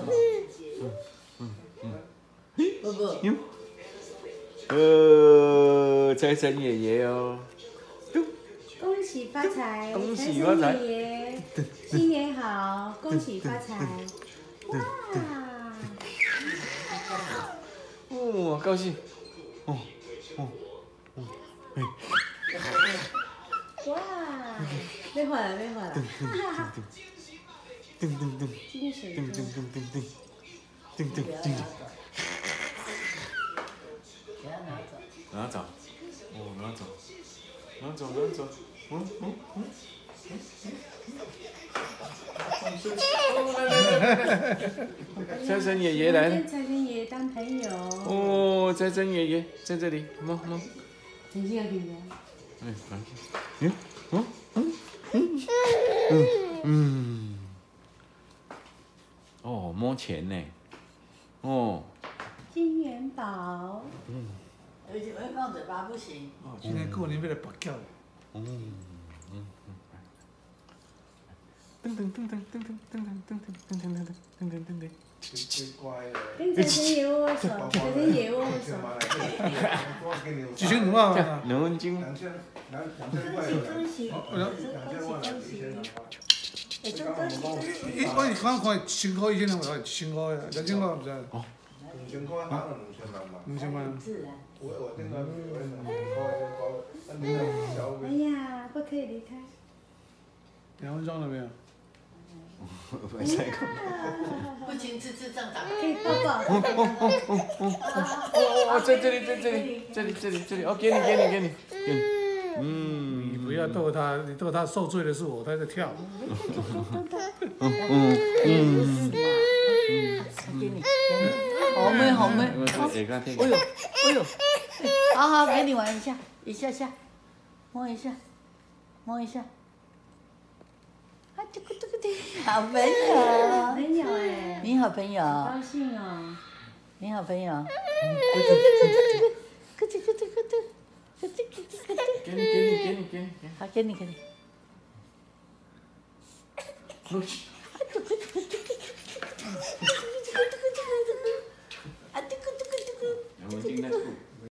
什么？不不，哟，呃，财神爷爷哦，恭喜发财，恭喜发财财神爷爷，新年好，恭喜发财！哇，哦，高兴，哦哦哦，哎，哇，没坏了，没坏了，哈哈哈，噔噔噔精神噔噔真噔噔噔噔噔噔噔，给他拿走。拿走，哦，拿走，拿走，拿走，嗯嗯嗯。财神爷爷来了。财神爷爷当朋友，哦，财神爷爷在这里，摸摸。真是要听的。哎，反正，嗯，嗯，嗯，嗯，嗯，嗯，钱呢，哦，金元宝，而且会放嘴巴不行。哦，今天过年为了拔掉，嗯，嗯，噔噔噔噔噔噔噔噔噔噔噔噔噔噔噔噔，最乖的。跟财神爷握握手，财神爷握握手。几千五万啊！能金，两千两两千块恭喜恭喜，哦两千万恭喜一千恭喜！哎，高一千两，高呀，两千块不？五千块五千？五千块。哎呀，不可以离开。然后钟了没有？不仅智智障，可以抱抱。哦哦哦哦！在这里，在这里，这里这里这里，哦，给你给你给你给你。给你给你给你嗯，你不要逗他，你逗他受罪的是我，他在跳。嗯。嗯。嗯。嗯，好妹好妹，哎呦哎呦，好好给你玩一下，一下下，摸一下，摸一下。啊，这个这个的，好朋友，好朋友哎，你好朋友，高兴哦，你好朋友，咯吱咯吱咯吱咯吱咯吱。Gehen, gehen, gehen. Geh, geh,